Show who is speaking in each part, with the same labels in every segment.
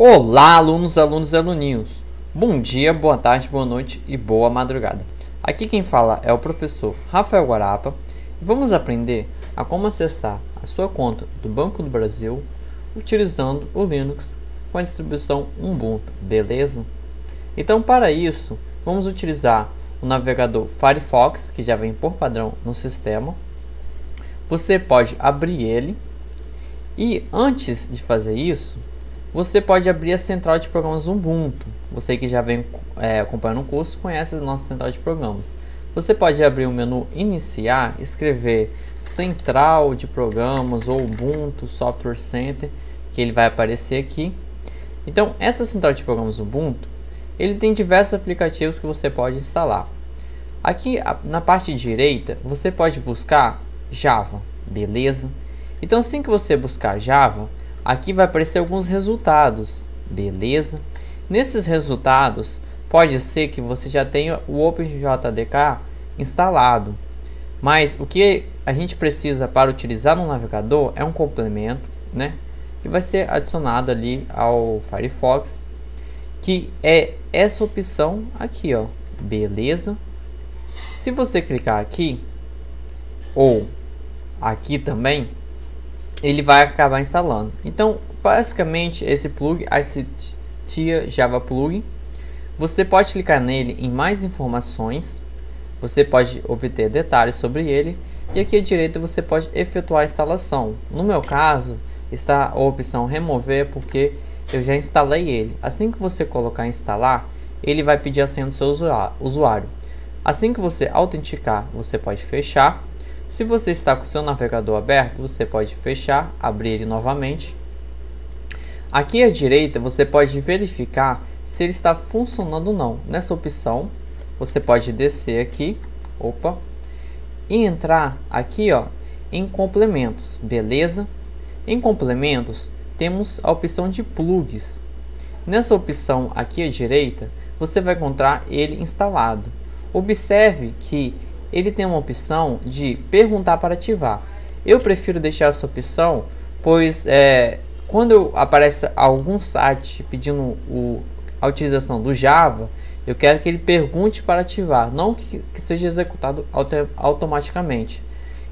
Speaker 1: Olá, alunos, alunos e aluninhos. Bom dia, boa tarde, boa noite e boa madrugada. Aqui quem fala é o professor Rafael Guarapa vamos aprender a como acessar a sua conta do Banco do Brasil utilizando o Linux com a distribuição Ubuntu, beleza? Então, para isso, vamos utilizar o navegador Firefox, que já vem por padrão no sistema. Você pode abrir ele e antes de fazer isso, você pode abrir a central de programas Ubuntu. Você que já vem é, acompanhando o curso conhece a nossa central de programas. Você pode abrir o menu Iniciar, escrever Central de Programas ou Ubuntu Software Center, que ele vai aparecer aqui. Então, essa central de programas Ubuntu, ele tem diversos aplicativos que você pode instalar. Aqui na parte direita, você pode buscar Java, beleza? Então, assim que você buscar Java, aqui vai aparecer alguns resultados, beleza? Nesses resultados, pode ser que você já tenha o OpenJDK instalado, mas o que a gente precisa para utilizar no navegador é um complemento, né? Que vai ser adicionado ali ao Firefox, que é essa opção aqui, ó, beleza? Se você clicar aqui ou aqui também, ele vai acabar instalando. Então, basicamente, esse plug, tia Java Plug, você pode clicar nele em mais informações, você pode obter detalhes sobre ele e aqui à direita você pode efetuar a instalação. No meu caso, está a opção remover porque eu já instalei ele. Assim que você colocar instalar, ele vai pedir a senha do seu usuário. Assim que você autenticar, você pode fechar se você está com seu navegador aberto, você pode fechar, abrir ele novamente. Aqui à direita você pode verificar se ele está funcionando ou não. Nessa opção, você pode descer aqui, opa, e entrar aqui ó, em complementos, beleza? Em complementos, temos a opção de plugs. Nessa opção aqui à direita, você vai encontrar ele instalado. Observe que ele tem uma opção de perguntar para ativar. Eu prefiro deixar essa opção, pois é, quando aparece algum site pedindo o, a utilização do Java, eu quero que ele pergunte para ativar, não que, que seja executado auto, automaticamente.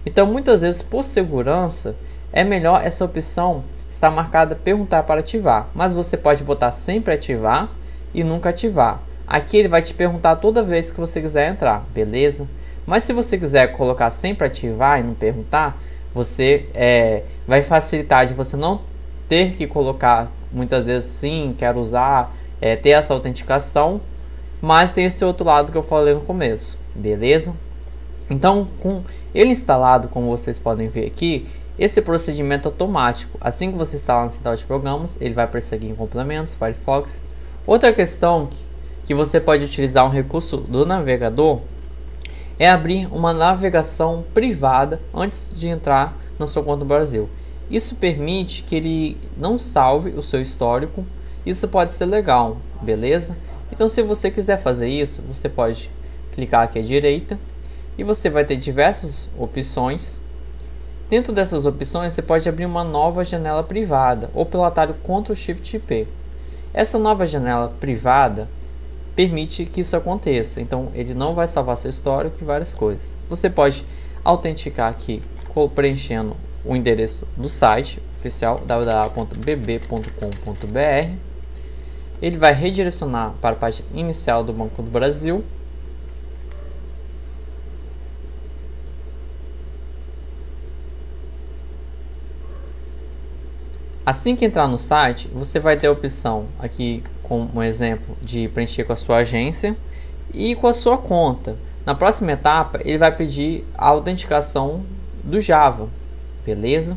Speaker 1: Então, muitas vezes, por segurança, é melhor essa opção estar marcada perguntar para ativar, mas você pode botar sempre ativar e nunca ativar. Aqui ele vai te perguntar toda vez que você quiser entrar, beleza? Mas se você quiser colocar sempre ativar e não perguntar, você é, vai facilitar de você não ter que colocar muitas vezes sim, quero usar, é, ter essa autenticação, mas tem esse outro lado que eu falei no começo, beleza? Então, com ele instalado, como vocês podem ver aqui, esse procedimento é automático. Assim que você instalar no central de programas, ele vai perseguir em complementos, Firefox. Outra questão que você pode utilizar um recurso do navegador é abrir uma navegação privada antes de entrar na sua conta do Brasil. Isso permite que ele não salve o seu histórico. Isso pode ser legal, beleza? Então, se você quiser fazer isso, você pode clicar aqui à direita e você vai ter diversas opções. Dentro dessas opções, você pode abrir uma nova janela privada ou pelo atalho Ctrl Shift P. Essa nova janela privada permite que isso aconteça. Então ele não vai salvar seu histórico e várias coisas. Você pode autenticar aqui preenchendo o endereço do site oficial www.bb.com.br. Ele vai redirecionar para a página inicial do Banco do Brasil. Assim que entrar no site, você vai ter a opção aqui como um exemplo de preencher com a sua agência e com a sua conta. Na próxima etapa, ele vai pedir a autenticação do Java, beleza?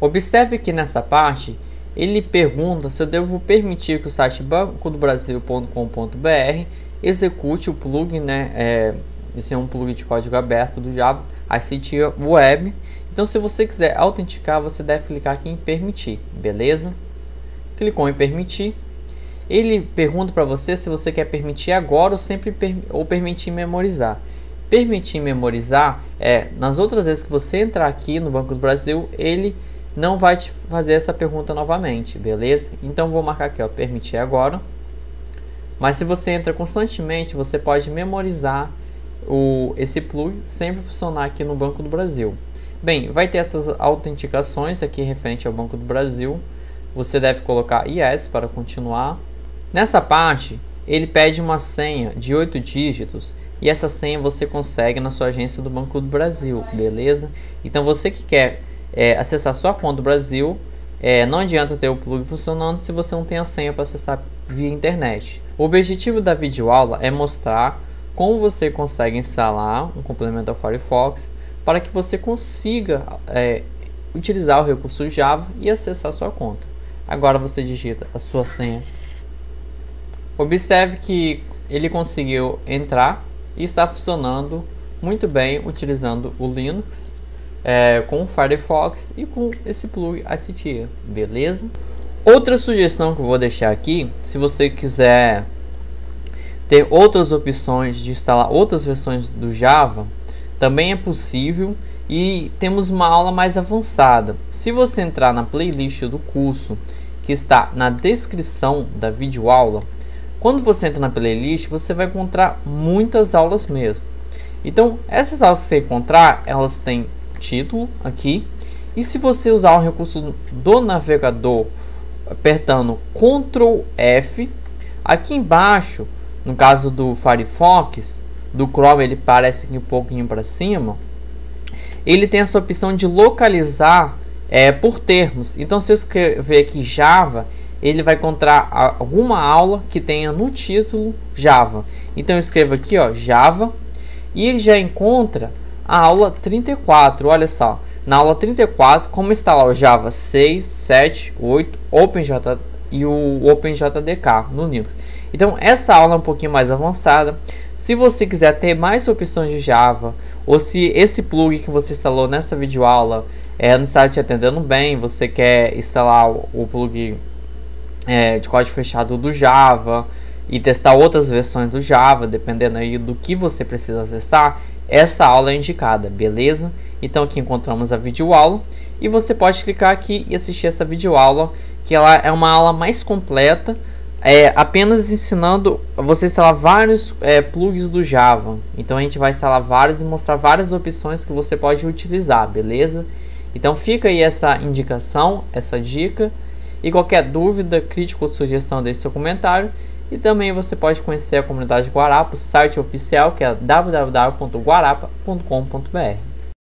Speaker 1: Observe que nessa parte ele pergunta se eu devo permitir que o site bancodobrasil.com.br execute o plugin, né? É, esse é um plugin de código aberto do Java, ICT Web. Então, se você quiser autenticar, você deve clicar aqui em permitir, beleza? Clicou em permitir, ele pergunta para você se você quer permitir agora ou sempre per ou permitir memorizar. Permitir memorizar é nas outras vezes que você entrar aqui no Banco do Brasil, ele não vai te fazer essa pergunta novamente, beleza? Então vou marcar aqui, ó, permitir agora. Mas se você entra constantemente, você pode memorizar o, esse plug sempre funcionar aqui no Banco do Brasil. Bem, vai ter essas autenticações aqui referente ao Banco do Brasil. Você deve colocar IS para continuar. Nessa parte, ele pede uma senha de 8 dígitos e essa senha você consegue na sua agência do Banco do Brasil, beleza? Então você que quer é, acessar sua conta do Brasil, é, não adianta ter o plug funcionando se você não tem a senha para acessar via internet. O objetivo da videoaula é mostrar como você consegue instalar um complemento ao Firefox para que você consiga é, utilizar o recurso Java e acessar sua conta. Agora você digita a sua senha. Observe que ele conseguiu entrar e está funcionando muito bem utilizando o Linux é, com o Firefox e com esse plug ICT, beleza? Outra sugestão que eu vou deixar aqui, se você quiser ter outras opções de instalar outras versões do Java, também é possível e temos uma aula mais avançada. Se você entrar na playlist do curso que está na descrição da videoaula, quando você entra na playlist, você vai encontrar muitas aulas mesmo. Então, essas aulas que você encontrar, elas têm título aqui. E se você usar o recurso do navegador apertando Ctrl F, aqui embaixo, no caso do Firefox, do Chrome ele parece aqui um pouquinho para cima, ele tem essa opção de localizar é, por termos. Então se eu escrever aqui Java, ele vai encontrar alguma aula que tenha no título Java. Então eu escrevo aqui ó, Java e ele já encontra a aula 34. Olha só, na aula 34, como instalar o Java 6, 7, 8, OpenJ e o OpenJDK no Linux. Então essa aula é um pouquinho mais avançada. Se você quiser ter mais opções de Java, ou se esse plug que você instalou nessa videoaula é, não está te atendendo bem, você quer instalar o, o plug é, de código fechado do Java e testar outras versões do Java, dependendo aí do que você precisa acessar, essa aula é indicada, beleza? Então aqui encontramos a videoaula e você pode clicar aqui e assistir essa videoaula, que ela é uma aula mais completa, é, apenas ensinando você instalar vários é, plugs do Java. Então a gente vai instalar vários e mostrar várias opções que você pode utilizar, beleza? Então fica aí essa indicação, essa dica. E qualquer dúvida, crítica ou sugestão, deixe seu comentário. E também você pode conhecer a comunidade Guarapa, o site oficial que é www.guarapa.com.br.